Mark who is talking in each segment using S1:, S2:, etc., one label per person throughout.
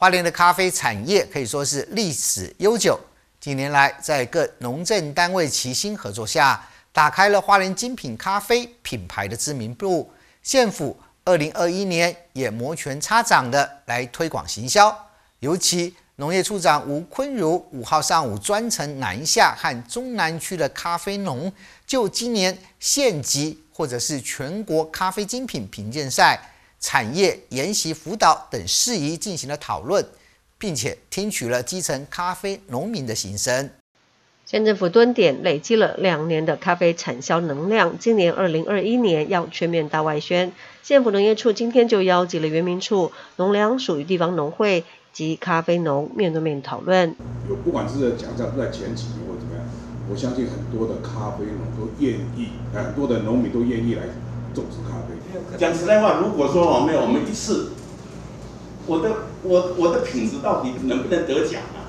S1: 花莲的咖啡产业可以说是历史悠久。近年来，在各农政单位齐心合作下，打开了花莲精品咖啡品牌的知名度。县府二零二一年也摩拳擦掌的来推广行销，尤其农业处长吴坤如五号上午专程南下和中南区的咖啡农，就今年县级或者是全国咖啡精品评鉴赛。产业研习辅导等事宜进行了讨论，并且听取了基层咖啡农民的心声。
S2: 县政府蹲点累积了两年的咖啡产销能量，今年二零二一年要全面大外宣。县府农业处今天就邀集了原民处、农粮属于地方农会及咖啡农面对面讨论。
S3: 有不管是讲在在前几年或怎么样，我相信很多的咖啡农都愿意，很多的农民都愿意来。种植咖啡。
S4: 讲实在话，如果说我没有我们一次，我的我我的品质到底能不能得奖啊？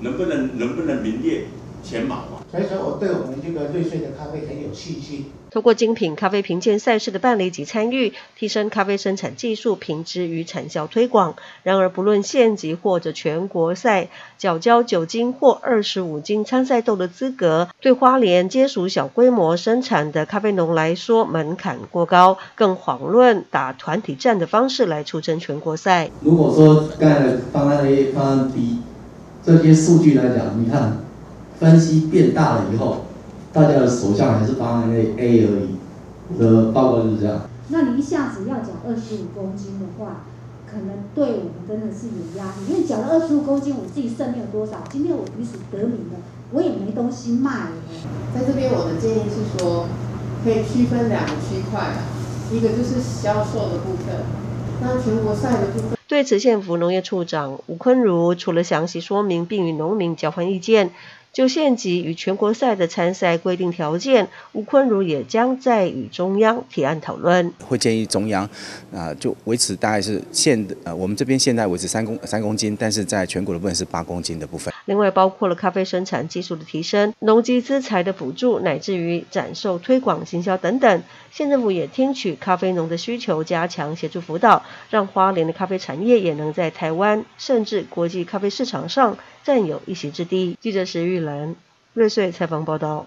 S4: 能不能能不能名列前茅啊？
S5: 所以说，我对我们这个瑞穗的咖啡很有信心。
S2: 通过精品咖啡评鉴赛事的办理及参与，提升咖啡生产技术品质与产销推广。然而，不论县级或者全国赛，缴交九斤或二十五斤参赛豆的资格，对花莲接属小规模生产的咖啡农来说门槛过高，更遑论打团体战的方式来出征全国赛。
S6: 如果说刚才的方案 A、方案 B 这些数据来讲，你看分析变大了以后。大家的手相还是放在那 A 而已，的报告就是这样。
S7: 那你一下子要缴二十五公斤的话，可能对我们真的是有压力。因为缴了二十五公斤，我自己剩没有多少。今天我即使得名了，我也没东西卖了。
S8: 在这边，我的建议是说，可以区分两个区块，一个就是销售的部分，那全国赛的部分。
S2: 对此，县府农业处长吴坤如除了详细说明，并与农民交换意见。就县级与全国赛的参赛规定条件，吴坤如也将在与中央提案讨论。
S9: 会建议中央啊，就维持大概是现呃，我们这边现在维持三公三公斤，但是在全国的部分是八公斤的部分。
S2: 另外，包括了咖啡生产技术的提升、农机资材的补助，乃至于展售推广、行销等等。县政府也听取咖啡农的需求，加强协助辅导，让花莲的咖啡产业也能在台湾甚至国际咖啡市场上占有一席之地。记者石玉兰瑞穗采访报道。